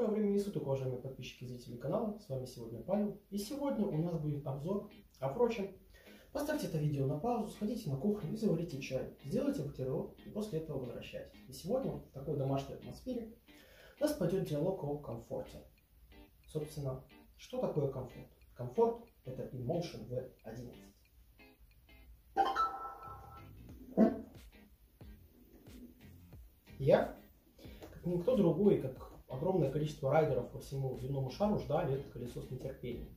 Доброго времени суток, уважаемые подписчики и зрители канала. С вами сегодня Павел. И сегодня у нас будет обзор. А впрочем, поставьте это видео на паузу, сходите на кухню и заварите чай. Сделайте бутерброд и после этого возвращайтесь. И сегодня в такой домашней атмосфере у нас пойдет диалог о комфорте. Собственно, что такое комфорт? Комфорт – это Emotion V11. Я, как никто другой, как огромное количество райдеров по всему земному шару ждали это колесо с нетерпением.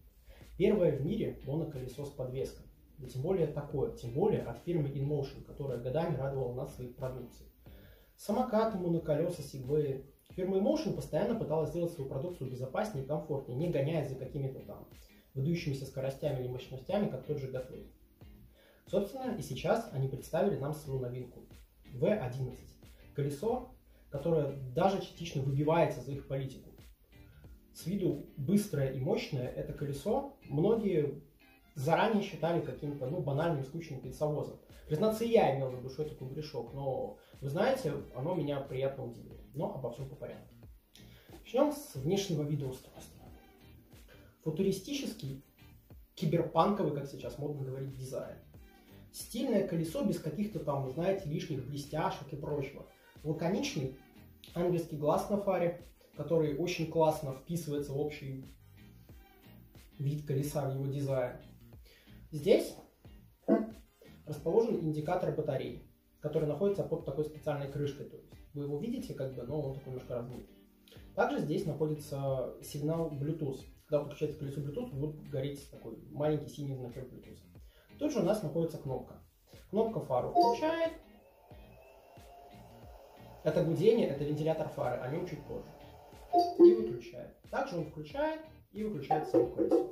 Первое в мире моноколесо с подвеской. И тем более такое, тем более от фирмы InMotion, которая годами радовала нас своей продукцией. Самокаты, моноколеса, сегвеи. Фирма InMotion постоянно пыталась сделать свою продукцию безопаснее и комфортнее, не гоняясь за какими-то там выдающимися скоростями или мощностями, как тот же Gateway. Собственно, и сейчас они представили нам свою новинку V11. Колесо, которая даже частично выбивается за их политику. С виду быстрое и мощное это колесо многие заранее считали каким-то ну, банальным, скучным пылесосом. Признаться, я имел в виду, что это но вы знаете, оно меня приятно удивило. Но обо всем по порядку. Начнем с внешнего вида устройства. Футуристический, киберпанковый, как сейчас модно говорить, дизайн. Стильное колесо без каких-то там, знаете, лишних блестяшек и прочего. Лаконичный, английский глаз на фаре, который очень классно вписывается в общий вид колеса, в его дизайн. Здесь расположен индикатор батареи, который находится под такой специальной крышкой. То есть вы его видите, как бы, но он такой немножко размыт. Также здесь находится сигнал Bluetooth. Когда вы подключаете колесо Bluetooth, будет гореть такой маленький синий значок Bluetooth. Тут же у нас находится кнопка. Кнопка фару включает, это гудение, это вентилятор фары, о нем чуть позже. И выключает. Также он включает и выключает само колесо.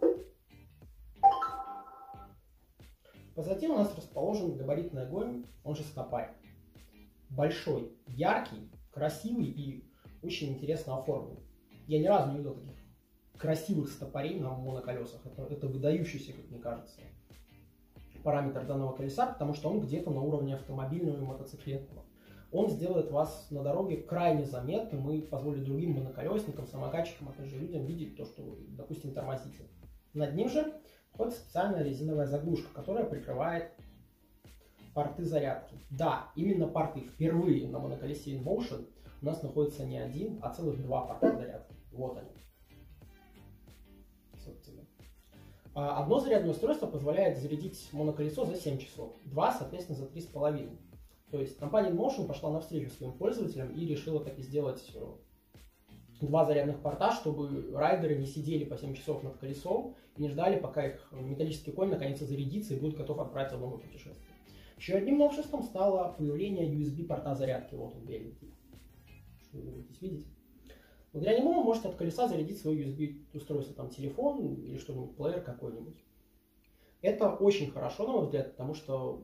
Позади у нас расположен габаритный огонь, он же стопарь. Большой, яркий, красивый и очень интересно оформленный. Я ни разу не видел таких красивых стопорей на моноколесах. Это, это выдающийся, как мне кажется, параметр данного колеса, потому что он где-то на уровне автомобильного и мотоциклетного он сделает вас на дороге крайне заметным и позволит другим моноколесникам, самокатчикам, а также людям видеть то, что вы, допустим, тормозите. Над ним же ходит специальная резиновая заглушка, которая прикрывает порты зарядки. Да, именно порты. Впервые на моноколесе InMotion у нас находится не один, а целых два порта зарядки. Вот они. Собственно. А одно зарядное устройство позволяет зарядить моноколесо за 7 часов, два, соответственно, за 3,5. То есть компания Motion пошла навстречу своим пользователям и решила так и сделать э, два зарядных порта, чтобы райдеры не сидели по 7 часов над колесом и не ждали, пока их металлический конь наконец зарядится и будет готов отправиться в новое путешествие. Еще одним новшеством стало появление USB-порта зарядки. Вот он беленький. Что вы будете видеть? Благодаря нему вы можете от колеса зарядить свое USB-устройство, там телефон или что-нибудь, плеер какой-нибудь. Это очень хорошо, на мой взгляд, потому что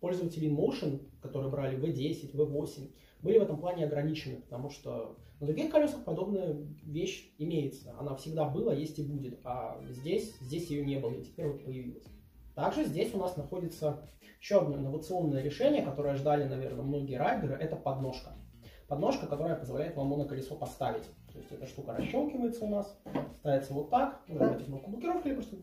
пользователи Motion, которые брали V10, V8, были в этом плане ограничены, потому что на других колесах подобная вещь имеется. Она всегда была, есть и будет. А здесь, здесь ее не было, и теперь вот появилась. Также здесь у нас находится еще одно инновационное решение, которое ждали, наверное, многие райдеры, это подножка. Подножка, которая позволяет вам моноколесо поставить. То есть эта штука расщелкивается у нас, ставится вот так, нажимаете кнопку или просто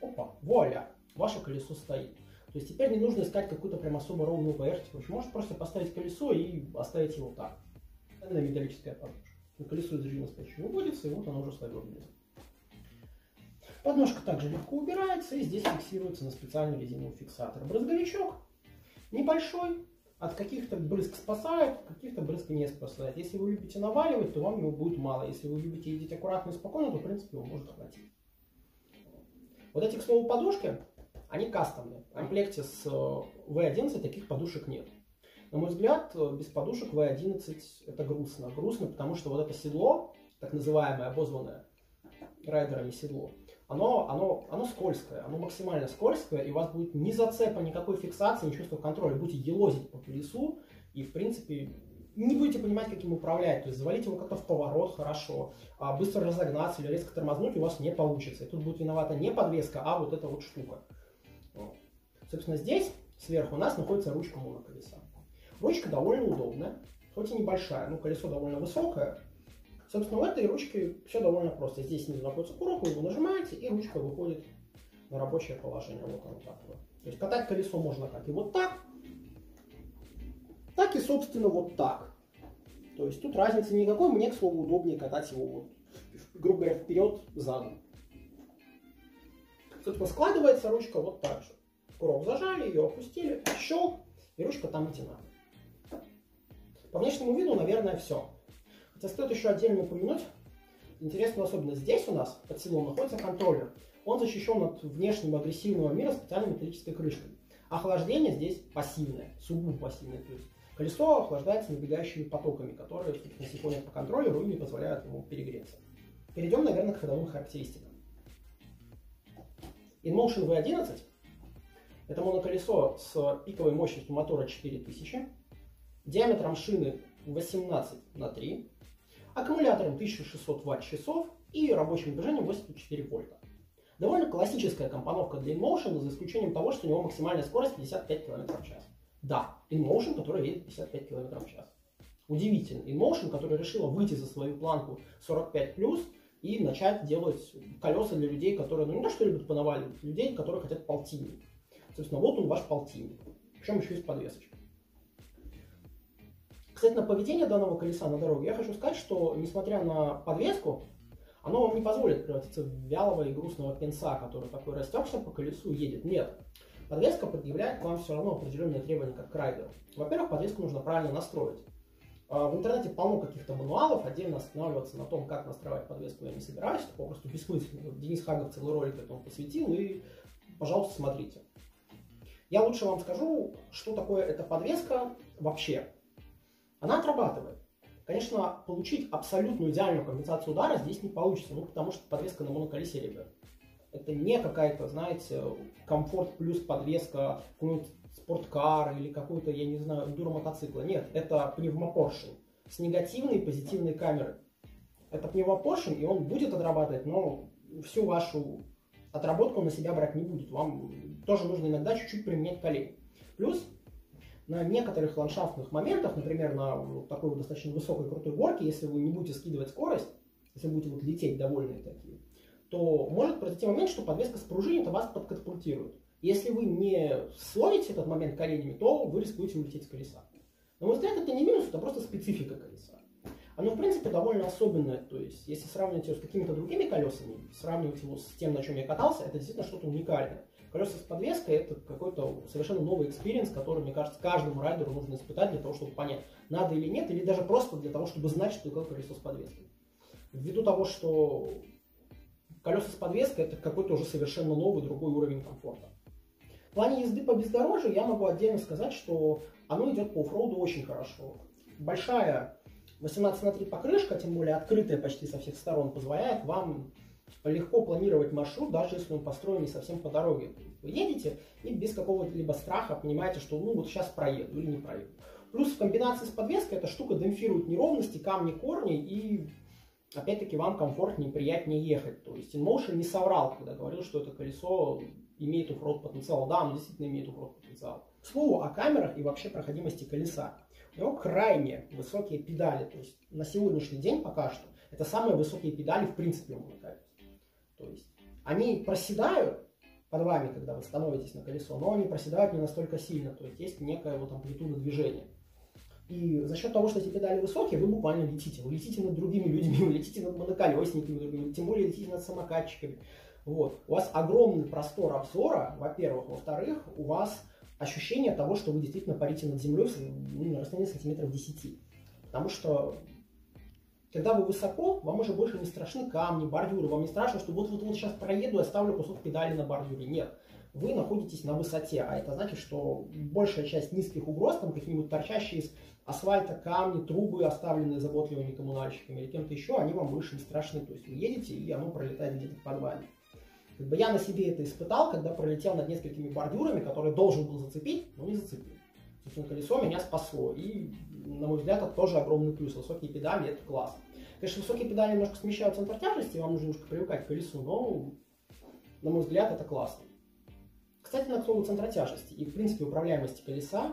Опа, вуаля, ваше колесо стоит. То есть теперь не нужно искать какую-то прям особо ровную поверхность. Вы можете просто поставить колесо и оставить его так. Это металлическая подножка. На колесо из режима спящего выводится, и вот оно уже внизу. Подножка также легко убирается, и здесь фиксируется на специальный резиновый фиксатор. Брызговичок небольшой, от каких-то брызг спасает, каких-то брызг не спасает. Если вы любите наваливать, то вам его будет мало. Если вы любите ездить аккуратно и спокойно, то в принципе его может хватить. Вот эти, к слову, подушки, они кастомные. В комплекте с V11 э, таких подушек нет. На мой взгляд, э, без подушек V11 это грустно. Грустно, потому что вот это седло, так называемое, обозванное райдерами седло, оно, оно, оно скользкое, оно максимально скользкое, и у вас будет ни зацепа, никакой фиксации, ни чувства контроля. Будете елозить по колесу, и, в принципе, не будете понимать, как им управлять. То есть завалить его как-то в поворот хорошо, а быстро разогнаться или резко тормознуть у вас не получится. И тут будет виновата не подвеска, а вот эта вот штука. Собственно, здесь сверху у нас находится ручка моноколеса. Ручка довольно удобная, хоть и небольшая, но колесо довольно высокое. Собственно, у этой ручки все довольно просто. Здесь снизу находится курок, вы его нажимаете, и ручка выходит на рабочее положение. Вот оно так вот. То есть катать колесо можно как и вот так, так и, собственно, вот так. То есть тут разницы никакой, мне, к слову, удобнее катать его вот, грубо говоря, вперед, задом. Собственно, складывается ручка вот так же. Курок зажали, ее опустили, щелк, и ручка там где надо. По внешнему виду, наверное, все. Хотя стоит еще отдельно упомянуть интересную особенность. Здесь у нас под седлом находится контроллер. Он защищен от внешнего агрессивного мира специальной металлической крышкой. Охлаждение здесь пассивное, сугубо пассивное. То есть колесо охлаждается набегающими потоками, которые синхронят по контроллеру и не позволяют ему перегреться. Перейдем, наверное, к ходовым характеристикам. InMotion V11 – это моноколесо с пиковой мощностью мотора 4000, диаметром шины 18 на 3, аккумулятором 1600 Вт-часов и рабочим напряжением 84 вольта. Довольно классическая компоновка для InMotion, за исключением того, что у него максимальная скорость 55 км в час. Да, InMotion, который едет 55 км в час. Удивительно. InMotion, который решила выйти за свою планку 45+, и начать делать колеса для людей, которые, ну не то, что любят понаваливать, людей, которые хотят полтинник. Собственно, вот он ваш полтинник. Причем еще и с подвесочкой. Кстати, на поведение данного колеса на дороге я хочу сказать, что несмотря на подвеску, оно вам не позволит превратиться в вялого и грустного пенса, который такой растекся по колесу едет. Нет. Подвеска предъявляет вам все равно определенные требования как к райдеру. Во-первых, подвеску нужно правильно настроить. А, в интернете полно каких-то мануалов, отдельно останавливаться на том, как настраивать подвеску я не собираюсь, это попросту бессмысленно. Денис Хагов целый ролик этому посвятил, и, пожалуйста, смотрите. Я лучше вам скажу, что такое эта подвеска вообще. Она отрабатывает. Конечно, получить абсолютную идеальную компенсацию удара здесь не получится, ну потому что подвеска на моноколесе, ребят. Это не какая-то, знаете, комфорт плюс подвеска какой-нибудь спорткар или какой-то, я не знаю, эндуро мотоцикла. Нет, это пневмопоршень с негативной и позитивной камерой. Это пневмопоршень, и он будет отрабатывать, но всю вашу отработку на себя брать не будет. Вам тоже нужно иногда чуть-чуть применять колени. Плюс на некоторых ландшафтных моментах, например, на такой вот достаточно высокой крутой горке, если вы не будете скидывать скорость, если будете вот лететь довольные такие, то может произойти момент, что подвеска спружинит, а вас подкатапультирует. Если вы не словите этот момент коленями, то вы рискуете улететь с колеса. На мой взгляд, это не минус, это просто специфика колеса. Оно, в принципе, довольно особенное. То есть, если сравнивать его с какими-то другими колесами, сравнивать его с тем, на чем я катался, это действительно что-то уникальное. Колеса с подвеской это какой-то совершенно новый experience, который, мне кажется, каждому райдеру нужно испытать для того, чтобы понять, надо или нет, или даже просто для того, чтобы знать, что такое колесо с подвеской. Ввиду того, что колеса с подвеской это какой-то уже совершенно новый, другой уровень комфорта. В плане езды по бездорожью я могу отдельно сказать, что оно идет по оффроуду очень хорошо. Большая 18 на 3 покрышка, тем более открытая почти со всех сторон, позволяет вам легко планировать маршрут, даже если он построен не совсем по дороге. Вы едете и без какого-либо страха понимаете, что ну вот сейчас проеду или не проеду. Плюс в комбинации с подвеской эта штука демпфирует неровности, камни, корни и опять-таки вам комфортнее, приятнее ехать. То есть InMotion не соврал, когда говорил, что это колесо имеет оффроуд потенциал. Да, оно действительно имеет оффроуд потенциал. К слову о камерах и вообще проходимости колеса. У него крайне высокие педали. То есть на сегодняшний день пока что это самые высокие педали в принципе у моноколеса. То есть они проседают под вами, когда вы становитесь на колесо, но они проседают не настолько сильно, то есть есть некая вот амплитуда движения. И за счет того, что эти педали высокие, вы буквально летите. Вы летите над другими людьми, вы летите над моноколесниками, тем более летите над самокатчиками. Вот. У вас огромный простор обзора, во-первых. Во-вторых, у вас ощущение того, что вы действительно парите над землей ну, на расстоянии сантиметров 10. Потому что когда вы высоко, вам уже больше не страшны камни, бордюры, вам не страшно, что вот-вот-вот сейчас проеду и оставлю кусок педали на бордюре. Нет. Вы находитесь на высоте, а это значит, что большая часть низких угроз, там какие-нибудь торчащие из асфальта камни, трубы, оставленные заботливыми коммунальщиками или кем-то еще, они вам больше не страшны. То есть вы едете, и оно пролетает где-то под вами. Как бы я на себе это испытал, когда пролетел над несколькими бордюрами, которые должен был зацепить, но не зацепил. Собственно, колесо меня спасло. И, на мой взгляд, это тоже огромный плюс. Высокие педали – это классно. Конечно, высокие педали немножко смещают центр тяжести, вам нужно немножко привыкать к колесу, но, на мой взгляд, это классно. Кстати, на слову центра тяжести и, в принципе, управляемости колеса,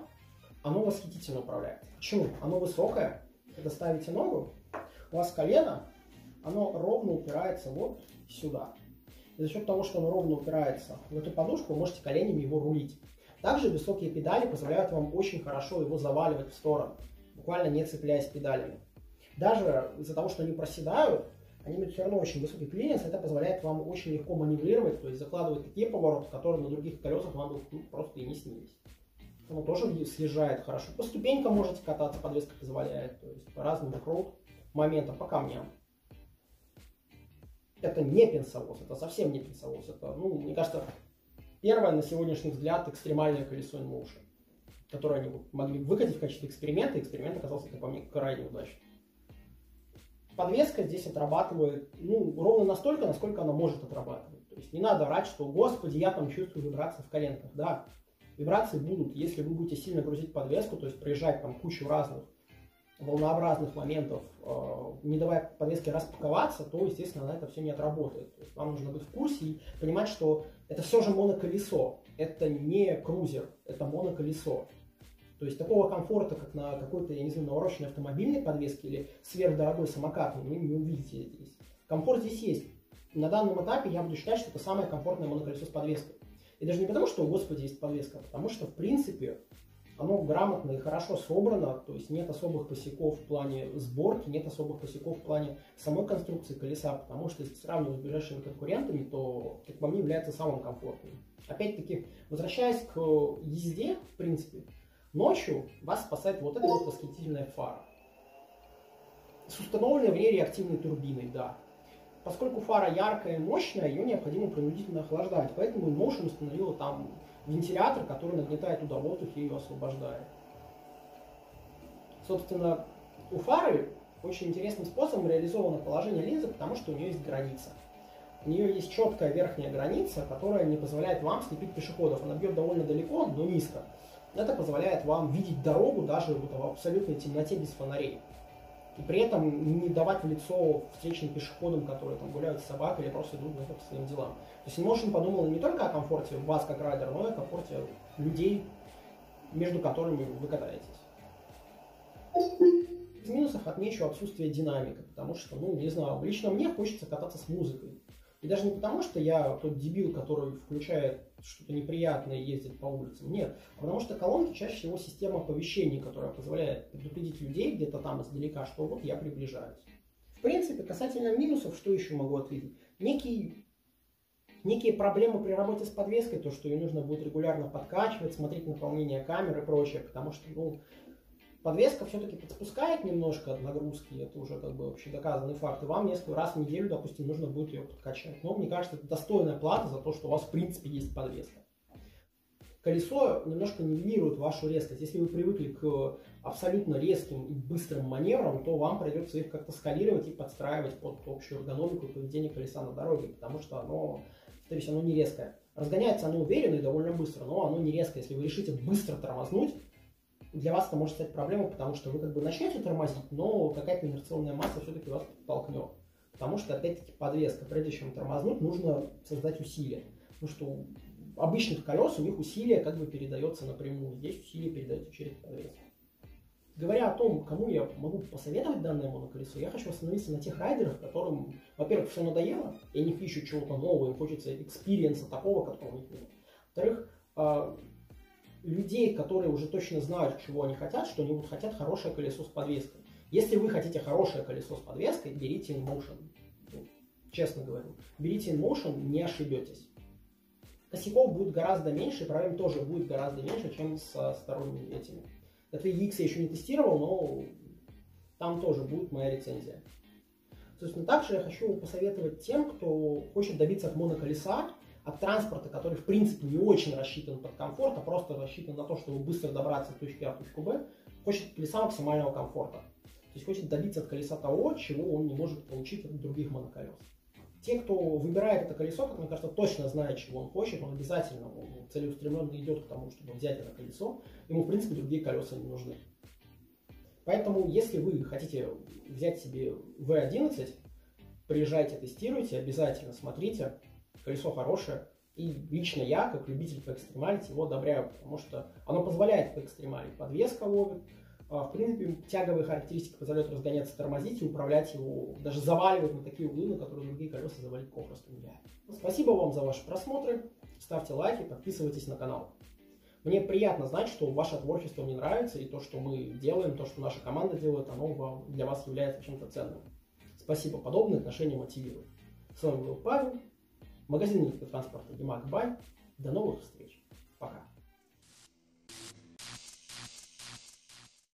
оно восхитительно управляется. Почему? Оно высокое, когда ставите ногу, у вас колено, оно ровно упирается вот сюда. И за счет того, что оно ровно упирается в эту подушку, вы можете коленями его рулить. Также высокие педали позволяют вам очень хорошо его заваливать в сторону, буквально не цепляясь педалями. Даже из-за того, что они проседают, они имеют все равно очень высокий клиренс, это позволяет вам очень легко маневрировать, то есть закладывать такие повороты, которые на других колесах вам бы ну, просто и не снились. Оно тоже съезжает хорошо. По ступенькам можете кататься, подвеска позволяет, то есть по разным круг моментам, по камням. Это не пенсовоз, это совсем не пенсовоз. Это, ну, мне кажется, первое на сегодняшний взгляд экстремальное колесо InMotion, которое они могли выкатить в качестве эксперимента. Эксперимент оказался, как по мне, крайне удачным подвеска здесь отрабатывает, ну, ровно настолько, насколько она может отрабатывать. То есть не надо орать, что, господи, я там чувствую вибрации в коленках. Да, вибрации будут, если вы будете сильно грузить подвеску, то есть проезжать там кучу разных волнообразных моментов, э, не давая подвеске распаковаться, то, естественно, она это все не отработает. То есть вам нужно быть в курсе и понимать, что это все же моноколесо, это не крузер, это моноколесо. То есть такого комфорта, как на какой-то, я не знаю, навороченной автомобильной подвеске или сверхдорогой самокат, вы не увидите здесь. Комфорт здесь есть. На данном этапе я буду считать, что это самое комфортное моноколесо с подвеской. И даже не потому, что, господи, есть подвеска, а потому что, в принципе, оно грамотно и хорошо собрано, то есть нет особых косяков в плане сборки, нет особых косяков в плане самой конструкции колеса, потому что если сравнивать с ближайшими конкурентами, то, как по мне, является самым комфортным. Опять-таки, возвращаясь к езде, в принципе, Ночью вас спасает вот эта вот восхитительная фара. С установленной в ней реактивной турбиной, да. Поскольку фара яркая и мощная, ее необходимо принудительно охлаждать. Поэтому Motion установила там вентилятор, который нагнетает туда воздух и ее освобождает. Собственно, у фары очень интересным способом реализовано положение линзы, потому что у нее есть граница. У нее есть четкая верхняя граница, которая не позволяет вам слепить пешеходов. Она бьет довольно далеко, но низко. Это позволяет вам видеть дорогу даже в абсолютной темноте без фонарей. И при этом не давать в лицо встречным пешеходам, которые там гуляют с собакой или просто идут по своим делам. То есть Emotion подумал не только о комфорте вас как райдера, но и о комфорте людей, между которыми вы катаетесь. Из минусов отмечу отсутствие динамика, потому что, ну, не знаю, лично мне хочется кататься с музыкой. И даже не потому, что я тот дебил, который включает что-то неприятное и ездит по улицам. Нет. Потому что колонки чаще всего система оповещений, которая позволяет предупредить людей где-то там издалека, что вот я приближаюсь. В принципе, касательно минусов, что еще могу ответить? Некий, некие проблемы при работе с подвеской, то, что ее нужно будет регулярно подкачивать, смотреть наполнение камеры и прочее, потому что, ну, Подвеска все-таки подспускает немножко нагрузки, это уже как бы вообще доказанный факт. И вам несколько раз в неделю, допустим, нужно будет ее подкачать. Но мне кажется, это достойная плата за то, что у вас в принципе есть подвеска. Колесо немножко нивелирует вашу резкость. Если вы привыкли к абсолютно резким и быстрым маневрам, то вам придется их как-то скалировать и подстраивать под общую эргономику и поведение колеса на дороге, потому что оно, повторюсь, оно не резкое. Разгоняется оно уверенно и довольно быстро, но оно не резкое. Если вы решите быстро тормознуть, для вас это может стать проблемой, потому что вы как бы начнете тормозить, но какая-то инерционная масса все-таки вас толкнет. Потому что, опять-таки, подвеска, прежде чем тормознуть, нужно создать усилия. Потому что у обычных колес у них усилие как бы передается напрямую. Здесь усилие передается через подвеску. Говоря о том, кому я могу посоветовать данное моноколесо, я хочу остановиться на тех райдерах, которым, во-первых, все надоело, и они ищут чего-то нового, им хочется экспириенса такого, которого у них нет. Во-вторых, а, людей, которые уже точно знают, чего они хотят, что они вот хотят хорошее колесо с подвеской. Если вы хотите хорошее колесо с подвеской, берите InMotion. Честно говорю. Берите InMotion, не ошибетесь. Косяков будет гораздо меньше, проблем тоже будет гораздо меньше, чем со сторонними этими. Это EX я еще не тестировал, но там тоже будет моя рецензия. Собственно, также я хочу посоветовать тем, кто хочет добиться от моноколеса от транспорта, который в принципе не очень рассчитан под комфорт, а просто рассчитан на то, чтобы быстро добраться от точки А в точку Б, хочет колеса максимального комфорта. То есть хочет добиться от колеса того, чего он не может получить от других моноколес. Те, кто выбирает это колесо, как мне кажется, точно знает, чего он хочет, он обязательно он целеустремленно идет к тому, чтобы взять это колесо. Ему, в принципе, другие колеса не нужны. Поэтому, если вы хотите взять себе V11, приезжайте, тестируйте, обязательно смотрите, колесо хорошее. И лично я, как любитель поэкстремалить, его одобряю, потому что оно позволяет поэкстремалить. Подвеска ловит, А, в принципе, тяговые характеристики позволяют разгоняться, тормозить и управлять его, даже заваливать на такие углы, на которые другие колеса завалить попросту нельзя. Спасибо вам за ваши просмотры, ставьте лайки, подписывайтесь на канал. Мне приятно знать, что ваше творчество мне нравится, и то, что мы делаем, то, что наша команда делает, оно для вас является чем-то ценным. Спасибо, подобные отношения мотивируют. С вами был Павел, магазин транспорта Демак Бай. До новых встреч.